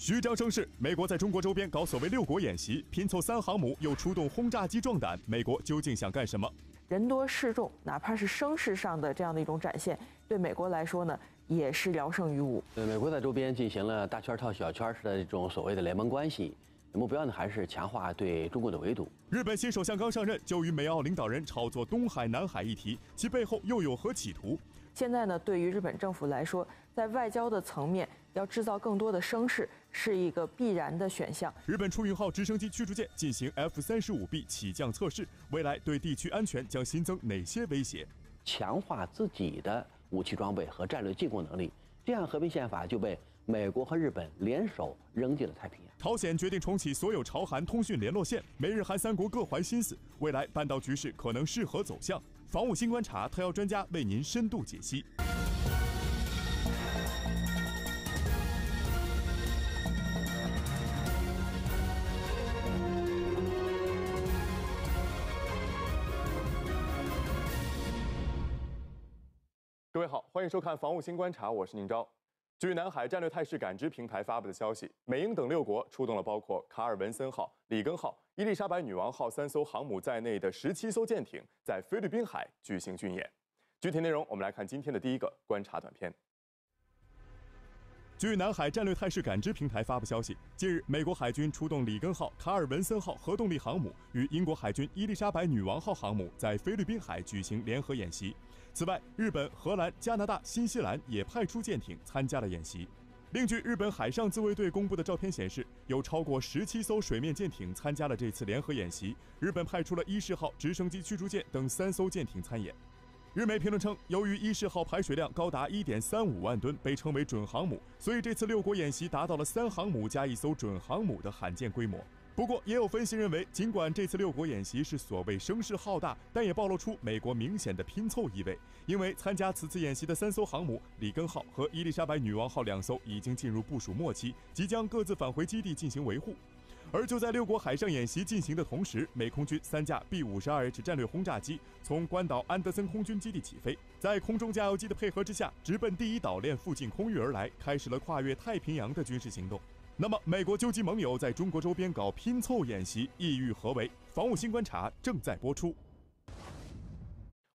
虚张声势，美国在中国周边搞所谓六国演习，拼凑三航母，又出动轰炸机壮胆，美国究竟想干什么？人多势众，哪怕是声势上的这样的一种展现，对美国来说呢，也是聊胜于无。呃，美国在周边进行了大圈套小圈式的这种所谓的联盟关系，目标呢还是强化对中国的围堵。日本新首相刚上任，就与美澳领导人炒作东海、南海议题，其背后又有何企图？现在呢，对于日本政府来说，在外交的层面要制造更多的声势，是一个必然的选项。日本出云号直升机驱逐舰进行 F 三十五 B 起降测试，未来对地区安全将新增哪些威胁？强化自己的武器装备和战略进攻能力，这样和平宪法就被美国和日本联手扔进了太平洋。朝鲜决定重启所有朝韩通讯联络线，美日韩三国各怀心思，未来半岛局势可能是何走向？防务新观察，特邀专家为您深度解析。欢迎收看《防务新观察》，我是宁钊。据南海战略态势感知平台发布的消息，美英等六国出动了包括卡尔文森号、里根号。伊丽莎白女王号三艘航母在内的十七艘舰艇在菲律宾海举行军演。具体内容，我们来看今天的第一个观察短片。据南海战略态势感知平台发布消息，近日，美国海军出动里根号、卡尔文森号核动力航母与英国海军伊丽莎白女王号航母在菲律宾海举行联合演习。此外，日本、荷兰、加拿大、新西兰也派出舰艇参加了演习。另据日本海上自卫队公布的照片显示，有超过十七艘水面舰艇参加了这次联合演习。日本派出了伊势号直升机驱逐舰等三艘舰艇参演。日媒评论称，由于伊势号排水量高达一点三五万吨，被称为准航母，所以这次六国演习达到了三航母加一艘准航母的罕见规模。不过，也有分析认为，尽管这次六国演习是所谓声势浩大，但也暴露出美国明显的拼凑意味。因为参加此次演习的三艘航母里根号和伊丽莎白女王号两艘已经进入部署末期，即将各自返回基地进行维护。而就在六国海上演习进行的同时，美空军三架 B 五十二 H 战略轰炸机从关岛安德森空军基地起飞，在空中加油机的配合之下，直奔第一岛链附近空域而来，开始了跨越太平洋的军事行动。那么，美国纠集盟友在中国周边搞拼凑演习，意欲何为？防务新观察正在播出。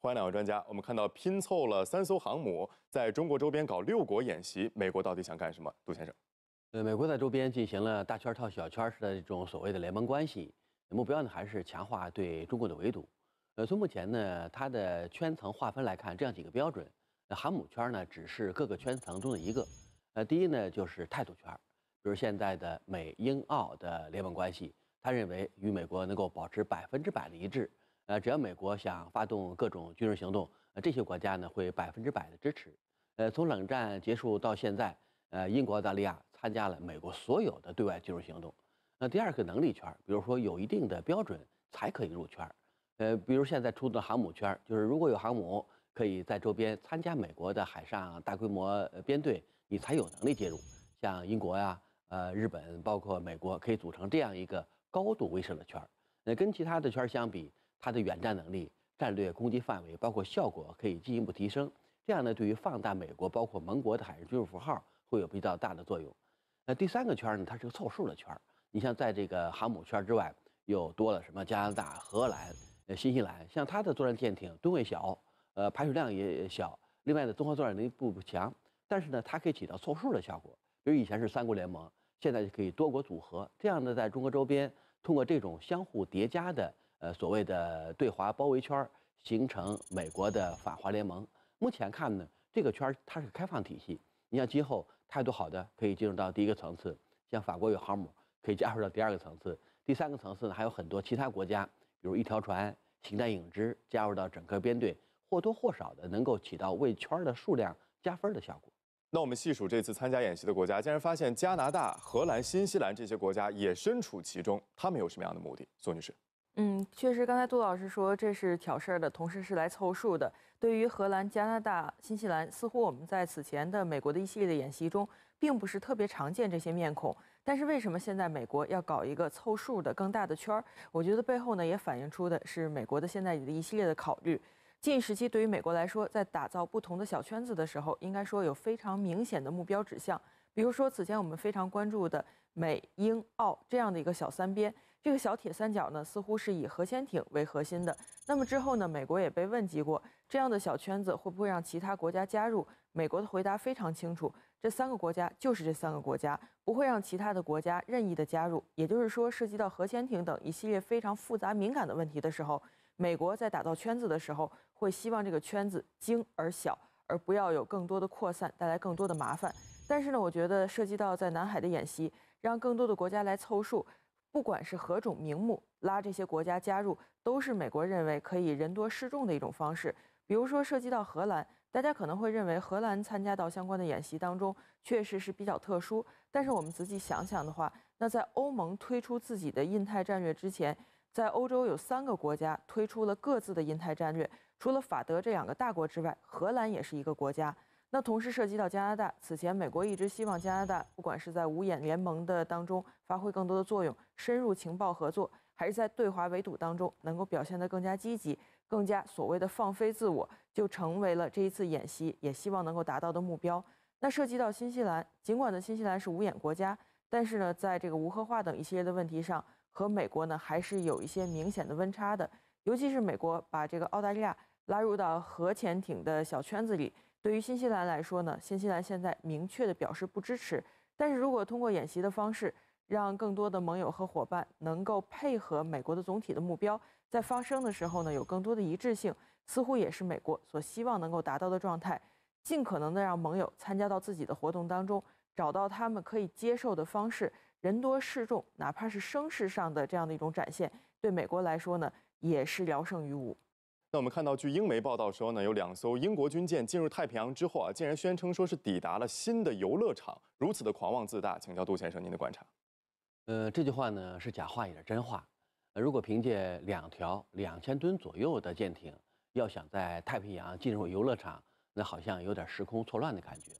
欢迎两位专家。我们看到拼凑了三艘航母在中国周边搞六国演习，美国到底想干什么？杜先生，呃，美国在周边进行了大圈套小圈式的这种所谓的联盟关系，目标呢还是强化对中国的围堵。呃，从目前呢它的圈层划分来看，这样几个标准，呃航母圈呢只是各个圈层中的一个。呃，第一呢就是态度圈。比如现在的美英澳的联盟关系，他认为与美国能够保持百分之百的一致。呃，只要美国想发动各种军事行动，呃，这些国家呢会百分之百的支持。呃，从冷战结束到现在，呃，英国、澳大利亚参加了美国所有的对外军事行动。那第二个能力圈，比如说有一定的标准才可以入圈。呃，比如现在出的航母圈，就是如果有航母可以在周边参加美国的海上大规模编队，你才有能力介入。像英国呀。呃，日本包括美国可以组成这样一个高度威慑的圈，那跟其他的圈相比，它的远战能力、战略攻击范围包括效果可以进一步提升。这样呢，对于放大美国包括盟国的海上军事符号会有比较大的作用。那第三个圈呢，它是个凑数的圈。你像在这个航母圈之外，又多了什么加拿大、荷兰、呃新西兰，像它的作战舰艇吨位小，呃排水量也小，另外呢综合作战能力不强，但是呢它可以起到凑数的效果。比如以前是三国联盟。现在就可以多国组合，这样呢，在中国周边通过这种相互叠加的呃所谓的对华包围圈，形成美国的反华联盟。目前看呢，这个圈它是开放体系，你像今后态度好的可以进入到第一个层次，像法国有航母可以加入到第二个层次，第三个层次呢还有很多其他国家，比如一条船形单影只加入到整个编队，或多或少的能够起到为圈的数量加分的效果。那我们细数这次参加演习的国家，竟然发现加拿大、荷兰、新西兰这些国家也身处其中。他们有什么样的目的？宋女士，嗯，确实，刚才杜老师说这是挑事儿的，同时是来凑数的。对于荷兰、加拿大、新西兰，似乎我们在此前的美国的一系列的演习中，并不是特别常见这些面孔。但是为什么现在美国要搞一个凑数的更大的圈儿？我觉得背后呢，也反映出的是美国的现在的一系列的考虑。近时期对于美国来说，在打造不同的小圈子的时候，应该说有非常明显的目标指向。比如说，此前我们非常关注的美英澳这样的一个小三边，这个小铁三角呢，似乎是以核潜艇为核心的。那么之后呢，美国也被问及过，这样的小圈子会不会让其他国家加入？美国的回答非常清楚，这三个国家就是这三个国家，不会让其他的国家任意的加入。也就是说，涉及到核潜艇等一系列非常复杂敏感的问题的时候，美国在打造圈子的时候，会希望这个圈子精而小，而不要有更多的扩散，带来更多的麻烦。但是呢，我觉得涉及到在南海的演习，让更多的国家来凑数，不管是何种名目拉这些国家加入，都是美国认为可以人多势众的一种方式。比如说涉及到荷兰，大家可能会认为荷兰参加到相关的演习当中，确实是比较特殊。但是我们仔细想想的话，那在欧盟推出自己的印太战略之前，在欧洲有三个国家推出了各自的印太战略，除了法德这两个大国之外，荷兰也是一个国家。那同时涉及到加拿大，此前美国一直希望加拿大不管是在五眼联盟的当中发挥更多的作用，深入情报合作，还是在对华围堵当中能够表现得更加积极，更加所谓的放飞自我，就成为了这一次演习也希望能够达到的目标。那涉及到新西兰，尽管呢新西兰是五眼国家，但是呢在这个无核化等一系列的问题上，和美国呢还是有一些明显的温差的，尤其是美国把这个澳大利亚拉入到核潜艇的小圈子里。对于新西兰来说呢，新西兰现在明确的表示不支持。但是如果通过演习的方式，让更多的盟友和伙伴能够配合美国的总体的目标，在发生的时候呢，有更多的一致性，似乎也是美国所希望能够达到的状态。尽可能的让盟友参加到自己的活动当中，找到他们可以接受的方式，人多势众，哪怕是声势上的这样的一种展现，对美国来说呢，也是聊胜于无。那我们看到，据英媒报道说呢，有两艘英国军舰进入太平洋之后啊，竟然宣称说是抵达了新的游乐场，如此的狂妄自大，请教杜先生您的观察。呃，这句话呢是假话也是真话。呃如果凭借两条两千吨左右的舰艇，要想在太平洋进入游乐场，那好像有点时空错乱的感觉。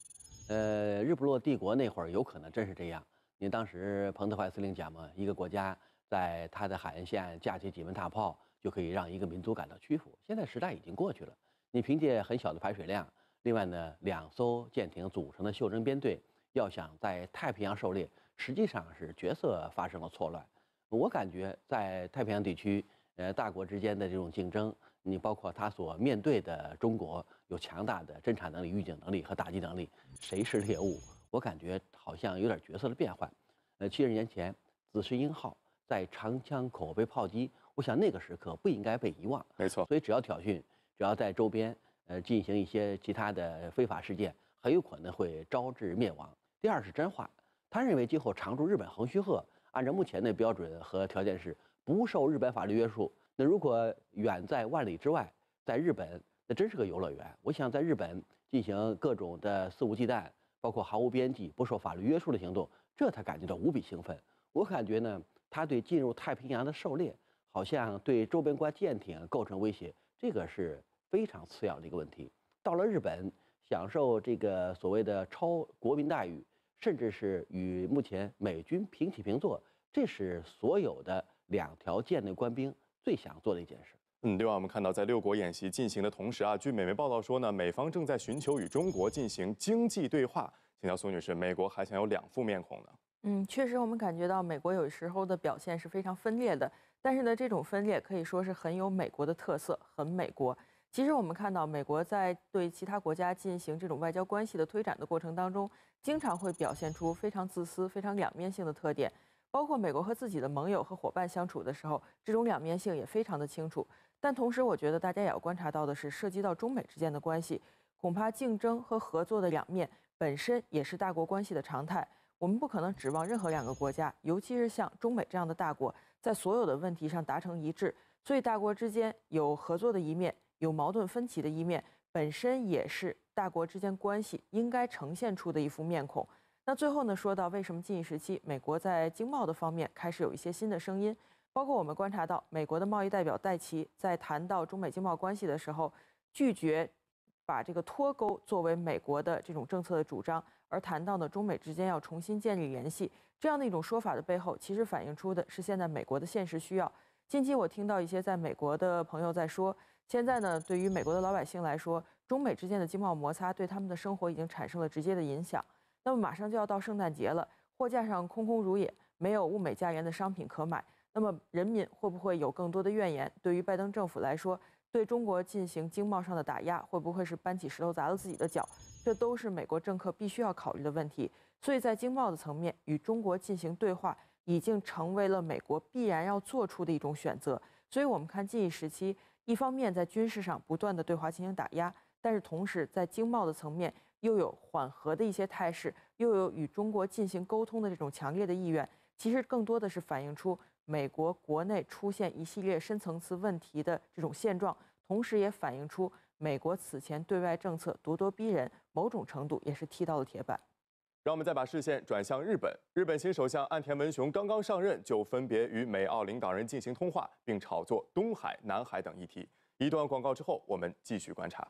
呃，日不落帝国那会儿有可能真是这样。您当时彭德怀司令讲嘛，一个国家在他的海岸线架起几门大炮。就可以让一个民族感到屈服。现在时代已经过去了，你凭借很小的排水量，另外呢，两艘舰艇组成的袖珍编队，要想在太平洋狩猎，实际上是角色发生了错乱。我感觉在太平洋地区，呃，大国之间的这种竞争，你包括他所面对的中国有强大的侦察能力、预警能力和打击能力，谁是猎物？我感觉好像有点角色的变换。呃，七十年前，紫石英号在长江口被炮击。我想那个时刻不应该被遗忘，没错。所以只要挑衅，只要在周边呃进行一些其他的非法事件，很有可能会招致灭亡。第二是真话，他认为今后常驻日本横须贺，按照目前的标准和条件是不受日本法律约束。那如果远在万里之外，在日本，那真是个游乐园。我想在日本进行各种的肆无忌惮，包括毫无边际、不受法律约束的行动，这他感觉到无比兴奋。我感觉呢，他对进入太平洋的狩猎。好像对周边国舰艇构成威胁，这个是非常次要的一个问题。到了日本，享受这个所谓的超国民待遇，甚至是与目前美军平起平坐，这是所有的两条舰队官兵最想做的一件事。嗯，另外我们看到，在六国演习进行的同时啊，据美媒报道说呢，美方正在寻求与中国进行经济对话。请教苏女士，美国还想有两副面孔呢？嗯，确实，我们感觉到美国有时候的表现是非常分裂的。但是呢，这种分裂可以说是很有美国的特色，很美国。其实我们看到，美国在对其他国家进行这种外交关系的推展的过程当中，经常会表现出非常自私、非常两面性的特点。包括美国和自己的盟友和伙伴相处的时候，这种两面性也非常的清楚。但同时，我觉得大家也要观察到的是，涉及到中美之间的关系，恐怕竞争和合作的两面本身也是大国关系的常态。我们不可能指望任何两个国家，尤其是像中美这样的大国。在所有的问题上达成一致，所以大国之间有合作的一面，有矛盾分歧的一面，本身也是大国之间关系应该呈现出的一副面孔。那最后呢，说到为什么近一时期美国在经贸的方面开始有一些新的声音，包括我们观察到美国的贸易代表戴奇在谈到中美经贸关系的时候，拒绝把这个脱钩作为美国的这种政策的主张，而谈到呢中美之间要重新建立联系。这样的一种说法的背后，其实反映出的是现在美国的现实需要。近期我听到一些在美国的朋友在说，现在呢，对于美国的老百姓来说，中美之间的经贸摩擦对他们的生活已经产生了直接的影响。那么马上就要到圣诞节了，货架上空空如也，没有物美价廉的商品可买。那么人民会不会有更多的怨言？对于拜登政府来说，对中国进行经贸上的打压，会不会是搬起石头砸了自己的脚？这都是美国政客必须要考虑的问题。所以在经贸的层面，与中国进行对话，已经成为了美国必然要做出的一种选择。所以，我们看近一时期，一方面在军事上不断的对华进行打压，但是同时在经贸的层面又有缓和的一些态势，又有与中国进行沟通的这种强烈的意愿。其实更多的是反映出美国国内出现一系列深层次问题的这种现状，同时也反映出美国此前对外政策咄咄逼人，某种程度也是踢到了铁板。让我们再把视线转向日本。日本新首相岸田文雄刚刚上任，就分别与美澳领导人进行通话，并炒作东海、南海等议题。一段广告之后，我们继续观察。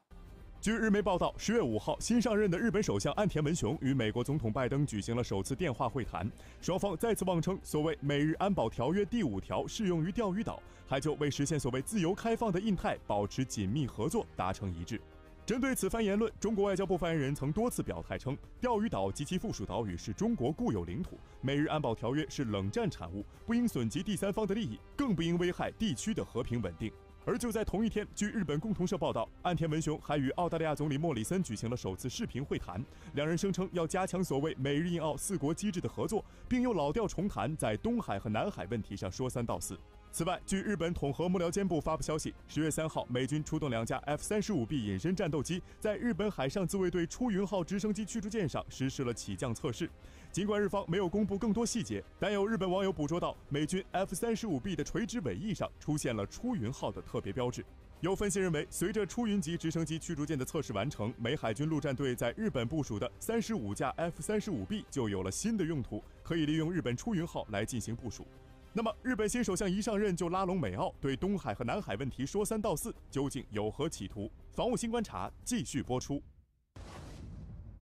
据日媒报道，十月五号，新上任的日本首相岸田文雄与美国总统拜登举行了首次电话会谈，双方再次妄称所谓美日安保条约第五条适用于钓鱼岛，还就为实现所谓自由开放的印太保持紧密合作达成一致。针对此番言论，中国外交部发言人曾多次表态称，钓鱼岛及其附属岛屿是中国固有领土，美日安保条约是冷战产物，不应损及第三方的利益，更不应危害地区的和平稳定。而就在同一天，据日本共同社报道，岸田文雄还与澳大利亚总理莫里森举行了首次视频会谈，两人声称要加强所谓美日印澳四国机制的合作，并又老调重弹，在东海和南海问题上说三道四。此外，据日本统合幕僚监部发布消息，十月三号，美军出动两架 F 三十五 B 隐身战斗机，在日本海上自卫队出云号直升机驱逐舰上实施了起降测试。尽管日方没有公布更多细节，但有日本网友捕捉到美军 F 三十五 B 的垂直尾翼上出现了出云号的特别标志。有分析认为，随着出云级直升机驱逐舰的测试完成，美海军陆战队在日本部署的三十五架 F 三十五 B 就有了新的用途，可以利用日本出云号来进行部署。那么，日本新首相一上任就拉拢美澳，对东海和南海问题说三道四，究竟有何企图？防务新观察继续播出。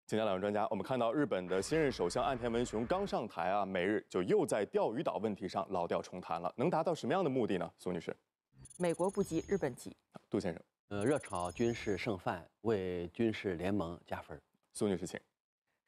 请教两位专家，我们看到日本的新任首相岸田文雄刚上台啊，美日就又在钓鱼岛问题上老调重弹了，能达到什么样的目的呢？苏女士，美国不急，日本急。杜先生，呃，热炒军事剩饭，为军事联盟加分。苏女士，请。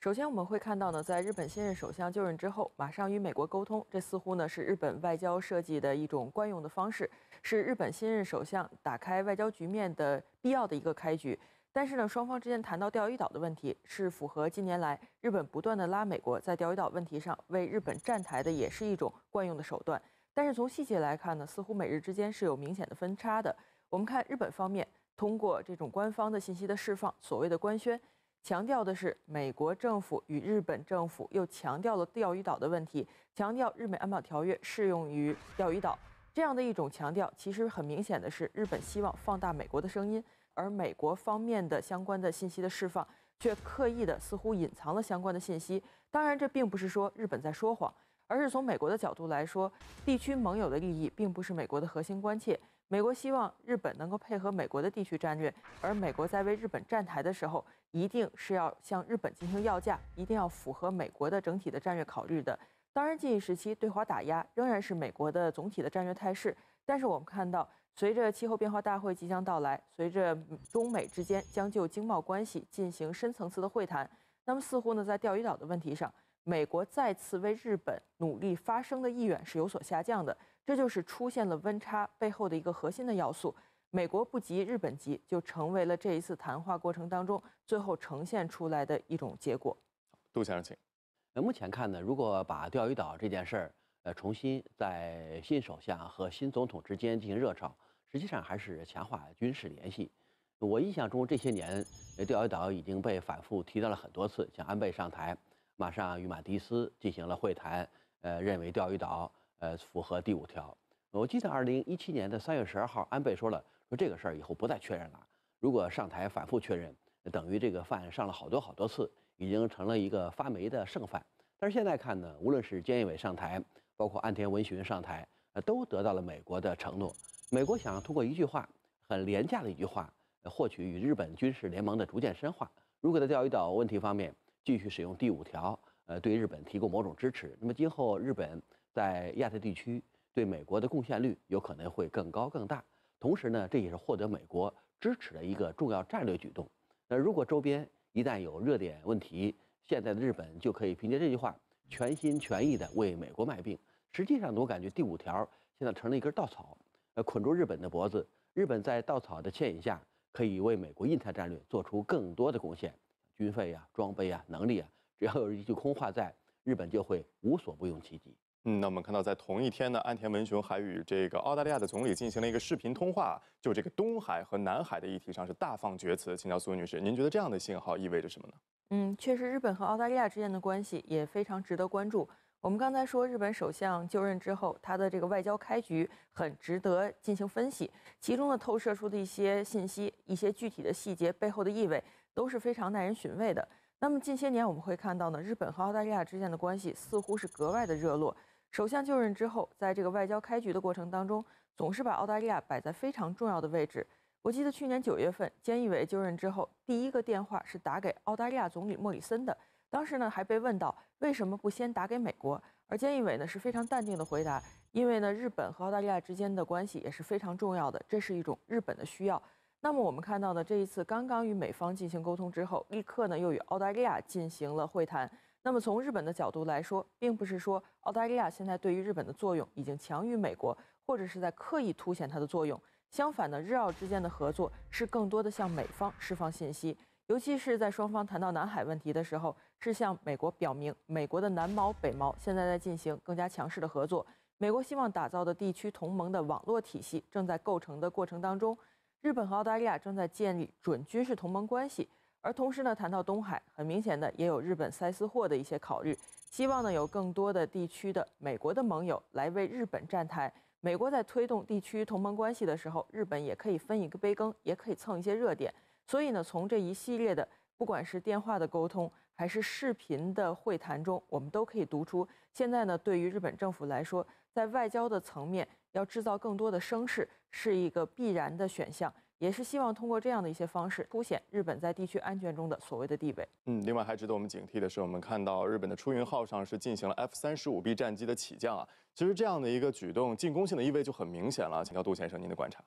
首先，我们会看到呢，在日本新任首相就任之后，马上与美国沟通，这似乎呢是日本外交设计的一种惯用的方式，是日本新任首相打开外交局面的必要的一个开局。但是呢，双方之间谈到钓鱼岛的问题，是符合近年来日本不断的拉美国在钓鱼岛问题上为日本站台的，也是一种惯用的手段。但是从细节来看呢，似乎美日之间是有明显的分差的。我们看日本方面通过这种官方的信息的释放，所谓的官宣。强调的是美国政府与日本政府又强调了钓鱼岛的问题，强调日美安保条约适用于钓鱼岛这样的一种强调，其实很明显的是日本希望放大美国的声音，而美国方面的相关的信息的释放却刻意的似乎隐藏了相关的信息。当然，这并不是说日本在说谎，而是从美国的角度来说，地区盟友的利益并不是美国的核心关切。美国希望日本能够配合美国的地区战略，而美国在为日本站台的时候，一定是要向日本进行要价，一定要符合美国的整体的战略考虑的。当然，近一时期对华打压仍然是美国的总体的战略态势。但是我们看到，随着气候变化大会即将到来，随着中美之间将就经贸关系进行深层次的会谈，那么似乎呢，在钓鱼岛的问题上，美国再次为日本努力发声的意愿是有所下降的。这就是出现了温差背后的一个核心的要素，美国不急，日本急，就成为了这一次谈话过程当中最后呈现出来的一种结果。杜先生，请。那目前看呢，如果把钓鱼岛这件事儿，呃，重新在新首相和新总统之间进行热炒，实际上还是强化军事联系。我印象中这些年，钓鱼岛已经被反复提到了很多次，像安倍上台，马上与马蒂斯进行了会谈，呃，认为钓鱼岛。呃，符合第五条。我记得二零一七年的三月十二号，安倍说了，说这个事儿以后不再确认了。如果上台反复确认，等于这个饭上了好多好多次，已经成了一个发霉的剩饭。但是现在看呢，无论是菅义伟上台，包括岸田文雄上台，都得到了美国的承诺。美国想通过一句话，很廉价的一句话，获取与日本军事联盟的逐渐深化。如果在钓鱼岛问题方面继续使用第五条，呃，对日本提供某种支持，那么今后日本。在亚太地区对美国的贡献率有可能会更高更大，同时呢，这也是获得美国支持的一个重要战略举动。那如果周边一旦有热点问题，现在的日本就可以凭借这句话全心全意地为美国卖命。实际上，我感觉第五条现在成了一根稻草，呃，捆住日本的脖子。日本在稻草的牵引下，可以为美国印太战略做出更多的贡献，军费呀、装备啊、能力啊，只要有一句空话在，日本就会无所不用其极。嗯，那我们看到，在同一天呢，安田文雄还与这个澳大利亚的总理进行了一个视频通话，就这个东海和南海的议题上是大放厥词。请教苏女士，您觉得这样的信号意味着什么呢？嗯，确实，日本和澳大利亚之间的关系也非常值得关注。我们刚才说，日本首相就任之后，他的这个外交开局很值得进行分析，其中的透射出的一些信息、一些具体的细节背后的意味都是非常耐人寻味的。那么近些年我们会看到呢，日本和澳大利亚之间的关系似乎是格外的热络。首相就任之后，在这个外交开局的过程当中，总是把澳大利亚摆在非常重要的位置。我记得去年九月份，菅义伟就任之后，第一个电话是打给澳大利亚总理莫里森的。当时呢，还被问到为什么不先打给美国，而菅义伟呢是非常淡定的回答，因为呢，日本和澳大利亚之间的关系也是非常重要的，这是一种日本的需要。那么我们看到呢，这一次刚刚与美方进行沟通之后，立刻呢又与澳大利亚进行了会谈。那么从日本的角度来说，并不是说澳大利亚现在对于日本的作用已经强于美国，或者是在刻意凸显它的作用。相反呢，日澳之间的合作是更多的向美方释放信息，尤其是在双方谈到南海问题的时候，是向美国表明，美国的南毛、北毛现在在进行更加强势的合作，美国希望打造的地区同盟的网络体系正在构成的过程当中，日本和澳大利亚正在建立准军事同盟关系。而同时呢，谈到东海，很明显的也有日本塞斯货的一些考虑，希望呢有更多的地区的美国的盟友来为日本站台。美国在推动地区同盟关系的时候，日本也可以分一个杯羹，也可以蹭一些热点。所以呢，从这一系列的不管是电话的沟通，还是视频的会谈中，我们都可以读出，现在呢对于日本政府来说，在外交的层面要制造更多的声势，是一个必然的选项。也是希望通过这样的一些方式，凸显日本在地区安全中的所谓的地位。嗯，另外还值得我们警惕的是，我们看到日本的出云号上是进行了 F 三十五 B 战机的起降啊。其实这样的一个举动，进攻性的意味就很明显了。请教杜先生您的观察。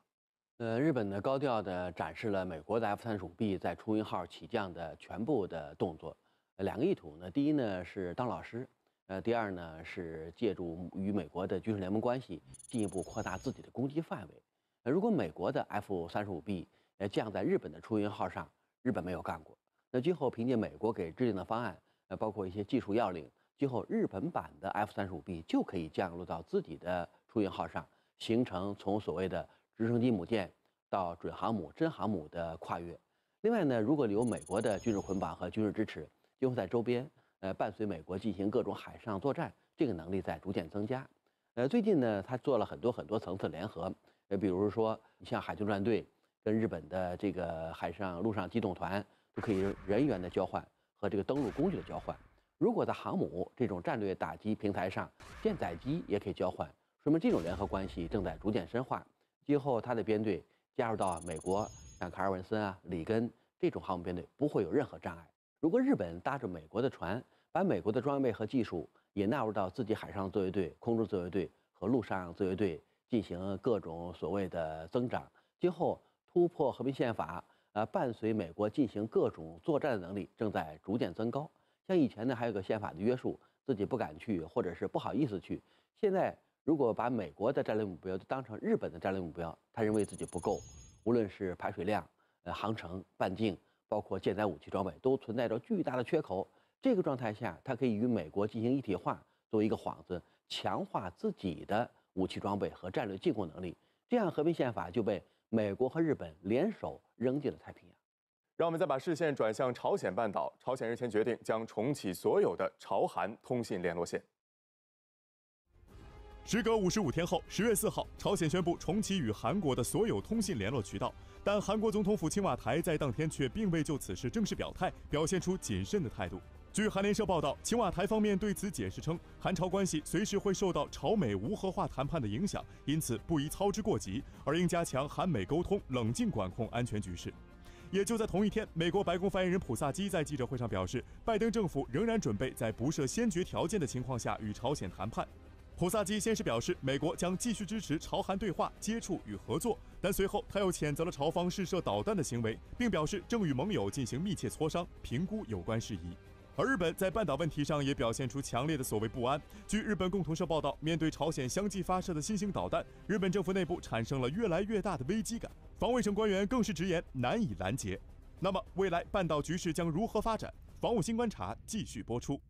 呃，日本呢高调地展示了美国的 F 三十五 B 在出云号起降的全部的动作。两个意图呢，第一呢是当老师，呃，第二呢是借助与美国的军事联盟关系，进一步扩大自己的攻击范围。如果美国的 F 三十五 B 呃降在日本的出云号上，日本没有干过。那今后凭借美国给制定的方案，呃，包括一些技术要领，今后日本版的 F 三十五 B 就可以降落到自己的出云号上，形成从所谓的直升机母舰到准航母、真航母的跨越。另外呢，如果有美国的军事捆绑和军事支持，今后在周边，呃，伴随美国进行各种海上作战，这个能力在逐渐增加。呃，最近呢，他做了很多很多层次联合。呃，比如说，你像海军战队跟日本的这个海上陆上机动团都可以人员的交换和这个登陆工具的交换。如果在航母这种战略打击平台上，舰载机也可以交换，说明这种联合关系正在逐渐深化。今后他的编队加入到美国，像卡尔文森啊、里根这种航母编队，不会有任何障碍。如果日本搭着美国的船，把美国的装备和技术也纳入到自己海上自卫队、空中自卫队和陆上自卫队。进行各种所谓的增长，今后突破和平宪法，呃，伴随美国进行各种作战的能力正在逐渐增高。像以前呢，还有个宪法的约束，自己不敢去，或者是不好意思去。现在如果把美国的战略目标当成日本的战略目标，他认为自己不够，无论是排水量、呃航程、半径，包括舰载武器装备，都存在着巨大的缺口。这个状态下，他可以与美国进行一体化，作为一个幌子，强化自己的。武器装备和战略进攻能力，这样和平宪法就被美国和日本联手扔进了太平洋。让我们再把视线转向朝鲜半岛，朝鲜日前决定将重启所有的朝韩通信联络线。时隔五十五天后，十月四号，朝鲜宣布重启与韩国的所有通信联络渠道，但韩国总统府青瓦台在当天却并未就此事正式表态，表现出谨慎的态度。据韩联社报道，青瓦台方面对此解释称，韩朝关系随时会受到朝美无核化谈判的影响，因此不宜操之过急，而应加强韩美沟通，冷静管控安全局势。也就在同一天，美国白宫发言人普萨基在记者会上表示，拜登政府仍然准备在不设先决条件的情况下与朝鲜谈判。普萨基先是表示，美国将继续支持朝韩对话、接触与合作，但随后他又谴责了朝方试射导弹的行为，并表示正与盟友进行密切磋商，评估有关事宜。而日本在半岛问题上也表现出强烈的所谓不安。据日本共同社报道，面对朝鲜相继发射的新型导弹，日本政府内部产生了越来越大的危机感。防卫省官员更是直言难以拦截。那么，未来半岛局势将如何发展？防务新观察继续播出。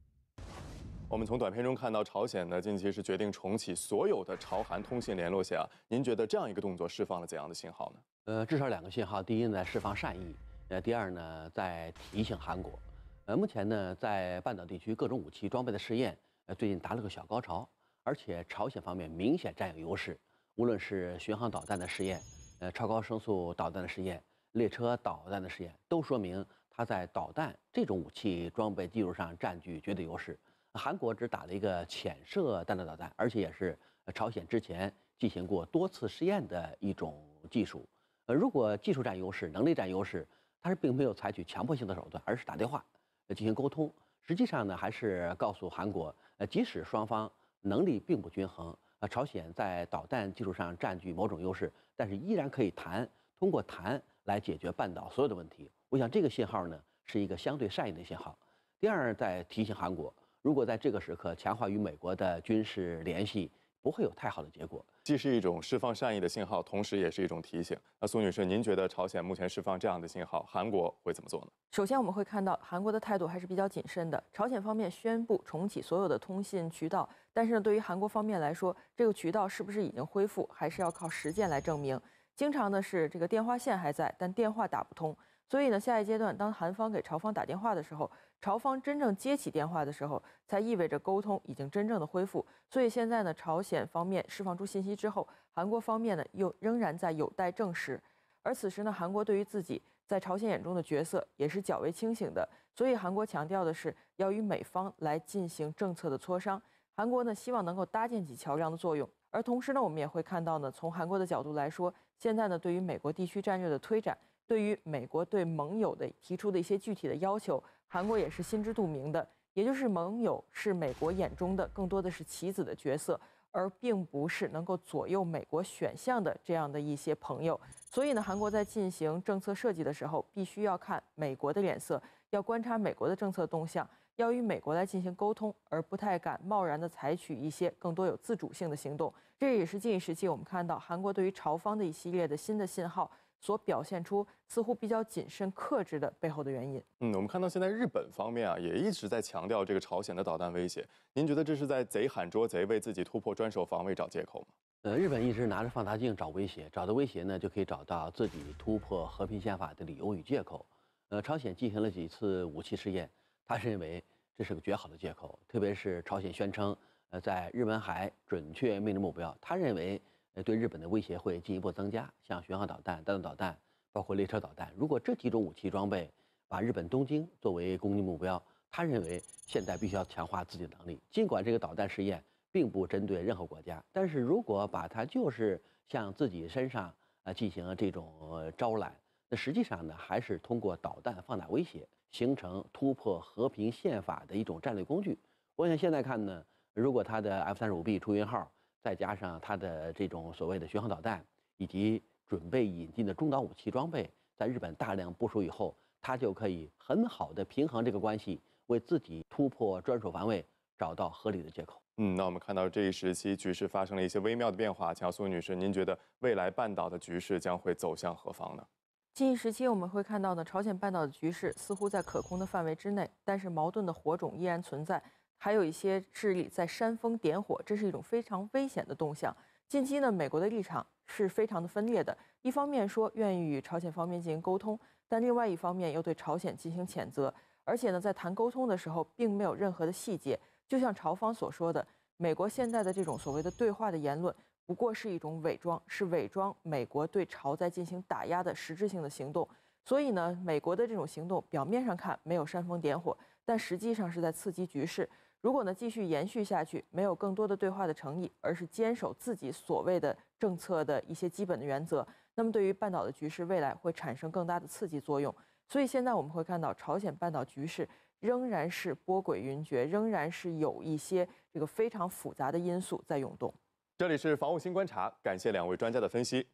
我们从短片中看到，朝鲜呢近期是决定重启所有的朝韩通信联络线啊。您觉得这样一个动作释放了怎样的信号呢？呃，至少两个信号。第一呢，释放善意；呃，第二呢，在提醒韩国。呃，目前呢，在半岛地区各种武器装备的试验，呃，最近达了个小高潮，而且朝鲜方面明显占有优势。无论是巡航导弹的试验，呃，超高声速导弹的试验，列车导弹的试验，都说明它在导弹这种武器装备技术上占据绝对优势。韩国只打了一个潜射弹道导弹，而且也是朝鲜之前进行过多次试验的一种技术。呃，如果技术占优势，能力占优势，它是并没有采取强迫性的手段，而是打电话进行沟通。实际上呢，还是告诉韩国，呃，即使双方能力并不均衡，呃，朝鲜在导弹技术上占据某种优势，但是依然可以谈，通过谈来解决半岛所有的问题。我想这个信号呢，是一个相对善意的信号。第二，在提醒韩国。如果在这个时刻强化与美国的军事联系，不会有太好的结果。既是一种释放善意的信号，同时也是一种提醒。那苏女士，您觉得朝鲜目前释放这样的信号，韩国会怎么做呢？首先，我们会看到韩国的态度还是比较谨慎的。朝鲜方面宣布重启所有的通信渠道，但是呢，对于韩国方面来说，这个渠道是不是已经恢复，还是要靠实践来证明。经常呢是这个电话线还在，但电话打不通。所以呢，下一阶段，当韩方给朝方打电话的时候，朝方真正接起电话的时候，才意味着沟通已经真正的恢复。所以现在呢，朝鲜方面释放出信息之后，韩国方面呢又仍然在有待证实。而此时呢，韩国对于自己在朝鲜眼中的角色也是较为清醒的。所以韩国强调的是要与美方来进行政策的磋商。韩国呢希望能够搭建起桥梁的作用。而同时呢，我们也会看到呢，从韩国的角度来说，现在呢对于美国地区战略的推展。对于美国对盟友的提出的一些具体的要求，韩国也是心知肚明的。也就是盟友是美国眼中的更多的是棋子的角色，而并不是能够左右美国选项的这样的一些朋友。所以呢，韩国在进行政策设计的时候，必须要看美国的脸色，要观察美国的政策动向，要与美国来进行沟通，而不太敢贸然的采取一些更多有自主性的行动。这也是近一时期我们看到韩国对于朝方的一系列的新的信号。所表现出似乎比较谨慎克制的背后的原因。嗯，我们看到现在日本方面啊，也一直在强调这个朝鲜的导弹威胁。您觉得这是在贼喊捉贼，为自己突破专守防卫找借口吗？呃，日本一直拿着放大镜找威胁，找到威胁呢，就可以找到自己突破和平宪法的理由与借口。呃，朝鲜进行了几次武器试验，他认为这是个绝好的借口。特别是朝鲜宣称，呃，在日本海准确命中目标，他认为。呃，对日本的威胁会进一步增加，像巡航导弹、弹道导弹，包括列车导弹。如果这几种武器装备把日本东京作为攻击目标，他认为现在必须要强化自己的能力。尽管这个导弹试验并不针对任何国家，但是如果把它就是向自己身上呃进行这种招揽，那实际上呢，还是通过导弹放大威胁，形成突破和平宪法的一种战略工具。我想现在看呢，如果他的 F 三十五 B 出云号。再加上它的这种所谓的巡航导弹，以及准备引进的中导武器装备，在日本大量部署以后，它就可以很好的平衡这个关系，为自己突破专属防卫找到合理的借口。嗯，那我们看到这一时期局势发生了一些微妙的变化。乔苏女士，您觉得未来半岛的局势将会走向何方呢？近一时期我们会看到呢，朝鲜半岛的局势似乎在可控的范围之内，但是矛盾的火种依然存在。还有一些势力在煽风点火，这是一种非常危险的动向。近期呢，美国的立场是非常的分裂的。一方面说愿意与朝鲜方面进行沟通，但另外一方面又对朝鲜进行谴责。而且呢，在谈沟通的时候，并没有任何的细节。就像朝方所说的，美国现在的这种所谓的对话的言论，不过是一种伪装，是伪装美国对朝在进行打压的实质性的行动。所以呢，美国的这种行动表面上看没有煽风点火，但实际上是在刺激局势。如果呢继续延续下去，没有更多的对话的诚意，而是坚守自己所谓的政策的一些基本的原则，那么对于半岛的局势未来会产生更大的刺激作用。所以现在我们会看到，朝鲜半岛局势仍然是波诡云谲，仍然是有一些这个非常复杂的因素在涌动。这里是防务新观察，感谢两位专家的分析，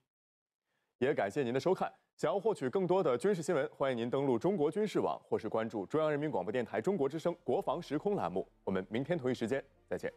也感谢您的收看。想要获取更多的军事新闻，欢迎您登录中国军事网，或是关注中央人民广播电台中国之声国防时空栏目。我们明天同一时间再见。